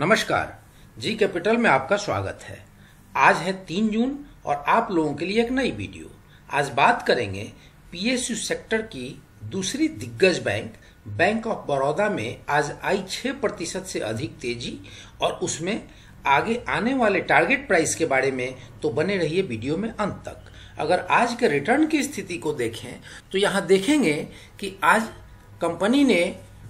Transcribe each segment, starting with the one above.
नमस्कार। G capital में आपका स्वागत है। आज है तीन जून और आप लोगों के लिए एक नई वीडियो। आज बात करेंगे पीएसयू सेक्टर की दूसरी दिग्गज बैंक बैंक ऑफ़ बड़ौदा में आज आई छह प्रतिशत से अधिक तेज़ी और उसमें आगे आने वाले टारगेट प्राइस के बारे में तो बने रहिए वीडियो में अंत तक। अगर आज के रिटर्न की स्थिति को देखें तो यहाँ देखेंगे कि आज कंपनी ने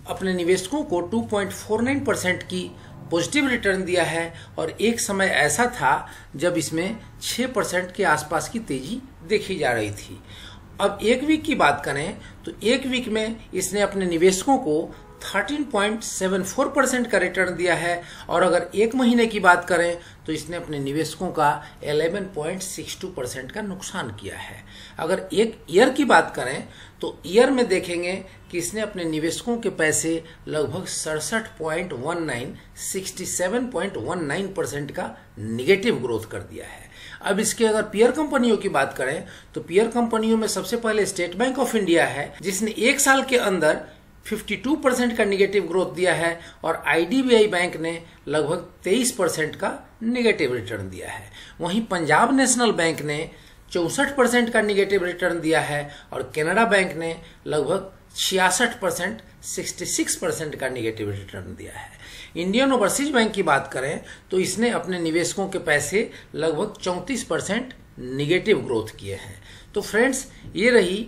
अपने निवेशकों को 2.49 परसेंट की पॉजिटिव रिटर्न दिया है और एक समय ऐसा था जब इसमें 6 परसेंट के आसपास की तेज़ी देखी जा रही थी। अब एक वीक की बात करें तो एक वीक में इसने अपने निवेशकों को 13.74 परसेंट का रिटर्न दिया है। और अगर एक महीने की बात करें तो इसने अपने निवेशकों का 11.62 परसेंट का नुकसान किया है। अगर एक ईयर की बात करें तो ईयर में देखेंगे कि इसने अपने निवेशकों के पैसे लगभग सड़सठ point one nine sixty seven point one nine percent का निगेटिव ग्रोथ कर दिया है। अब इसके अगर पियर कंपनियों की बात करें तो पियर कंपनियों में सबसे पहले स्टेट बैंक ऑफ़ इंडिया है, जिसने एक साल के अंदर 52 परसेंट का निगेटिव ग्रोथ दिया है और आईडीबीआई बैंक ने लगभग 23 परसेंट का निगेटिव रिटर्न दिया है। वहीं पंजाब नेशनल बैंक ने चौसठ परसेंट का निगेटिव रिटर्न दिया है और कैनेडा बैंक ने लगभग छियासठ परसेंट सिक्सटी सिक्स परसेंट का निगेटिव रिटर्न दिया है। इंडियन ओवरसीज बैंक की बात करें तो इसने अपने निवेशकों के पैसे लगभग चौंतीस परसेंट निगेटिव ग्रोथ किए हैं। तो फ्रेंड्स, ये रही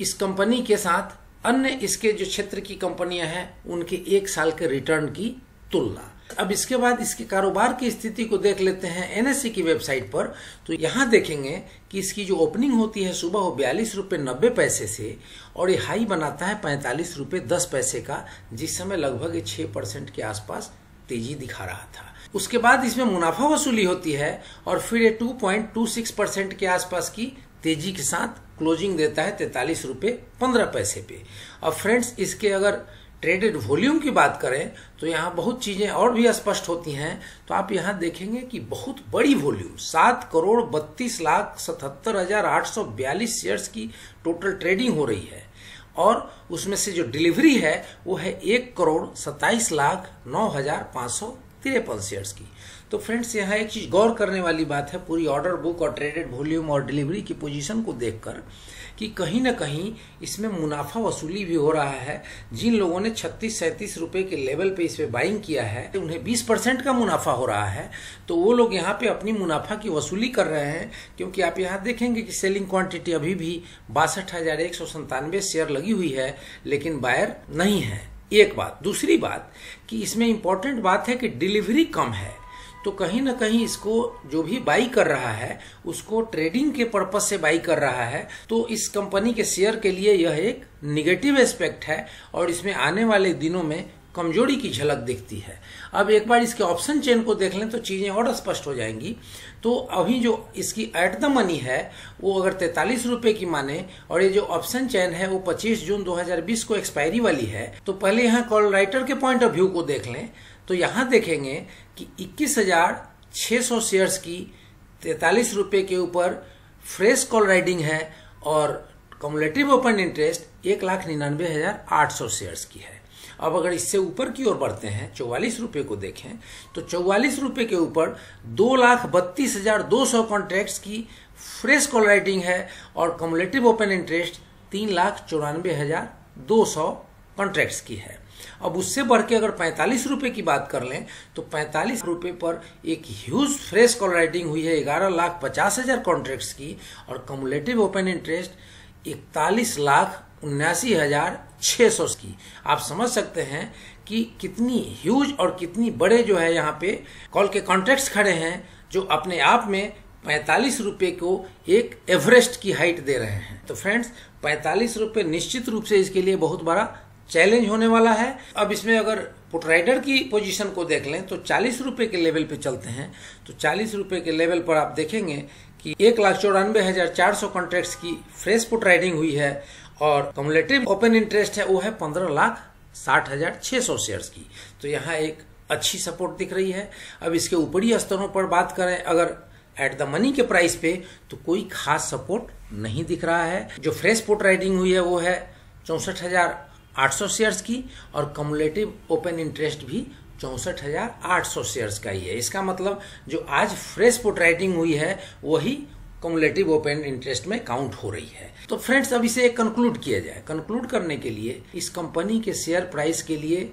इस कंपनी के साथ अन्य इसके जो क्षेत्र की कंपनियाँ हैं, उनके एक साल के रिटर्न की तुलना। अब इसके बाद इसके कारोबार की स्थिति को देख लेते हैं एनएससी की वेबसाइट पर। तो यहाँ देखेंगे कि इसकी जो ओपनिंग होती है सुबह वो बयालीस रुपये नब्बे पैसे से, और ये हाई बनाता है पैंतालीस रुपये दस पैसे का, जिस समय लगभग छह परसेंट के आसपास तेज़ी दिखा रहा था। उसके बाद इसमें मुनाफा वसूली होती है, और फिर ये two point two six percent के आसपास की तेज़ी के साथ क्लोजिंग देता है तैतालीस रुपये पंद्रह पैसे पे। अब फ्रेंड्स, इसके अगर ट्रेडेड वॉल्यूम की बात करें तो यहाँ बहुत चीज़ें और भी स्पष्ट होती हैं। तो आप यहाँ देखेंगे कि बहुत बड़ी वॉल्यूम, सात करोड़ बत्तीस लाख सतहत्तर हज़ार आठ सौ बयालीस शेयर्स की टोटल ट्रेडिंग हो रही है। और उसमें से जो डिलीवरी है, वो है एक करोड़ सत्ताईस लाख नौ हज़ार पाँच सौ तिरपन शेयर्स की। तो फ्रेंड्स यहाँ एक चीज़ गौर करने वाली बात है, पूरी ऑर्डर बुक और ट्रेडेड वॉल्यूम और डिलीवरी की पोजीशन को देखकर कि कहीं ना कहीं इसमें मुनाफा वसूली भी हो रहा है। जिन लोगों ने छत्तीस सैंतीस रुपए के लेवल पे इस पे बाइंग किया है, उन्हें बीस परसेंट का मुनाफा हो रहा है। तो वो लोग यहाँ पे अपनी मुनाफा की वसूली कर रहे हैं, क्योंकि आप यहाँ देखेंगे कि सेलिंग क्वांटिटी अभी भी बासठ शेयर लगी हुई है, लेकिन बायर नहीं है। एक बात, दूसरी बात कि इसमें इंपॉर्टेंट बात है कि डिलीवरी कम है। तो कहीं ना कहीं इसको जो भी बाई कर रहा है, उसको ट्रेडिंग के पर्पज से बाई कर रहा है। तो इस कंपनी के शेयर के लिए यह एक निगेटिव एस्पेक्ट है और इसमें आने वाले दिनों में कमज़ोरी की झलक दिखती है। अब एक बार इसके ऑप्शन चेन को देख लें तो चीज़ें और स्पष्ट हो जाएँगी। तो अभी जो इसकी एट द मनी है, वो अगर तैतालीस रुपए की माने और ये जो ऑप्शन चेन है, वो 25 जून 2020 को एक्सपायरी वाली है तो पहले यहाँ कॉल राइटर के पॉइंट ऑफ़ व्यू को देख लें। तो यहाँ देखेंगे कि इक्कीस हज़ार सौ शेयर्स की तैतालीस रुपए के ऊपर फ्रेश कॉल राइडिंग है और कमुलेटिव ओपन इंटरेस्ट एक लाख निन्यानवे हज़ार आठ सौ शेयर्स की है। अब अगर इससे ऊपर की ओर बढ़ते हैं, चौवालीस रुपए को देखें तो चौवालीस रुपए के ऊपर दो लाख बत्तीस हज़ार दो सौ कॉन्ट्रैक्ट्स की फ्रेश कॉल राइटिंग है और कमुलेटिव ओपन इंटरेस्ट तीन लाख चौरानवे हज़ार दो सौ कॉन्ट्रैक्ट्स की है। अब उससे बढ़ के अगर पैंतालीस रुपए की बात कर लें तो पैंतालीस रुपए पर एक ह्यूज फ्रेश कॉल राइटिंग हुई है, ग्यारह लाख पचास हज़ार कॉन्ट्रैक्ट्स की और कमुलेटिव ओपन इंटरेस्ट इकतालीस लाख उन्यासी हज़ार छह सौ की। आप समझ सकते हैं कि कितनी ह्यूज और कितनी बड़े जो है यहाँ पे कॉल के कॉन्ट्रैक्ट्स खड़े हैं, जो अपने आप में पैंतालीस रुपए को एक एवरेस्ट की हाइट दे रहे हैं। तो फ्रेंड्स पैंतालीस रुपए निश्चित रूप से इसके लिए बहुत बड़ा चैलेंज होने वाला है। अब इसमें अगर पुट राइडर की पोजीशन को देख लें तो चालीस रुपए के लेवल पे चलते हैं। तो चालीस रुपए के लेवल पर आप देखेंगे कि एक लाख चौरानवे हज़ार चार सौ कॉन्ट्रैक्ट की फ्रेश पुट राइडिंग हुई है। और कमुलेटिव ओपन इंटरेस्ट है, वो है पंद्रह लाख साठ हज़ार छह सौ शेयर की। तो यहाँ एक अच्छी सपोर्ट दिख रही है। अब इसके ऊपरी स्तरों पर बात करें, अगर एट द मनी के प्राइस पे तो कोई खास सपोर्ट नहीं दिख रहा है। जो फ्रेश पुट राइडिंग हुई है, वो है चौसठ हज़ार 800 शेयर्स की और कमुलेटिव ओपन इंटरेस्ट भी चौसठ हज़ार आठ सौ शेयर का ही है। इसका मतलब जो आज फ्रेश पुट राइटिंग हुई है, वही कमुलेटिव ओपन इंटरेस्ट में काउंट हो रही है। तो फ्रेंड्स अब इसे कंक्लूड किया जाए। कंक्लूड करने के लिए, इस कंपनी के शेयर प्राइस के लिए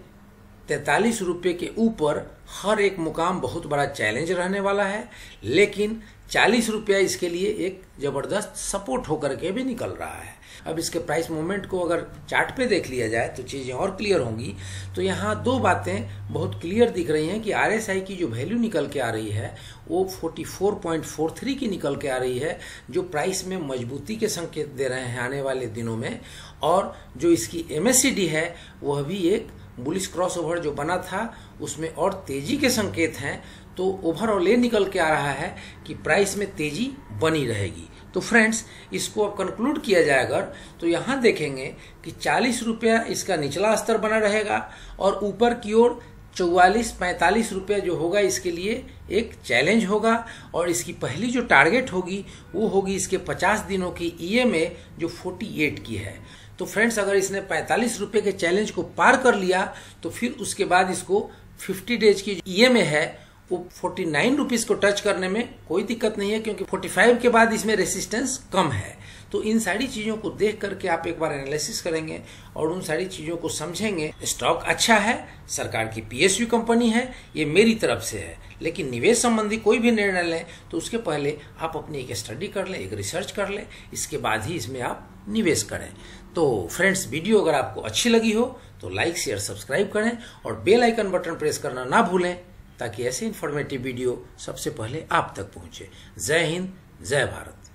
तैतालीस रुपये के ऊपर हर एक मुकाम बहुत बड़ा चैलेंज रहने वाला है। लेकिन चालीस रुपया इसके लिए एक ज़बरदस्त सपोर्ट होकर के भी निकल रहा है। अब इसके प्राइस मूवमेंट को अगर चार्ट पे देख लिया जाए तो चीज़ें और क्लियर होंगी। तो यहाँ दो बातें बहुत क्लियर दिख रही हैं कि आरएसआई की जो वैल्यू निकल के आ रही है, वो 44.43 की निकल के आ रही है, जो प्राइस में मजबूती के संकेत दे रहे हैं आने वाले दिनों में। और जो इसकी एमएससीडी है, वह भी एक बुलिस क्रॉस ओवर जो बना था, उसमें और तेज़ी के संकेत हैं। तो ओवरऑल ये निकल के आ रहा है कि प्राइस में तेज़ी बनी रहेगी। तो फ्रेंड्स इसको अब कंक्लूड किया जाए अगर तो यहाँ देखेंगे कि चालीस रुपया इसका निचला स्तर बना रहेगा और ऊपर की ओर चौवालीस, पैंतालीस रुपया जो होगा इसके लिए एक चैलेंज होगा और इसकी पहली जो टारगेट होगी, वो होगी इसके 50 दिनों की ईएमए जो 48 की है। तो फ्रेंड्स अगर इसने पैंतालीस रुपये के चैलेंज को पार कर लिया तो फिर उसके बाद इसको 50 डेज़ की ईएमए है वो फोर्टी नाइन रुपीज़ को टच करने में कोई दिक्कत नहीं है, क्योंकि फोर्टी फाइव के बाद इसमें रेसिस्टेंस कम है। तो इन सारी चीज़ों को देख करके आप एक बार एनालिसिस करेंगे और उन सारी चीज़ों को समझेंगे। स्टॉक अच्छा है, सरकार की पीएसयू कंपनी है, ये मेरी तरफ़ से है। लेकिन निवेश संबंधी कोई भी निर्णय लें तो उसके पहले आप अपनी एक स्टडी कर लें, एक रिसर्च कर लें, इसके बाद ही इसमें आप निवेश करें। तो फ्रेंड्स वीडियो अगर आपको अच्छी लगी हो तो लाइक शेयर सब्सक्राइब करें और बेल आइकन बटन प्रेस करना ना भूलें। ताकि ऐसे इन्फॉर्मेटिव वीडियो सबसे पहले आप तक पहुँचे। जय हिंद जय भारत।